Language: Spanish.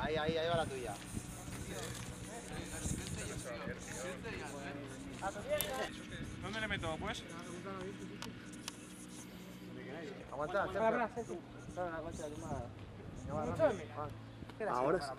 Ahí, ahí, ahí va la tuya. ¿Dónde le meto, pues? Aguanta, aguanta. Ahora sí.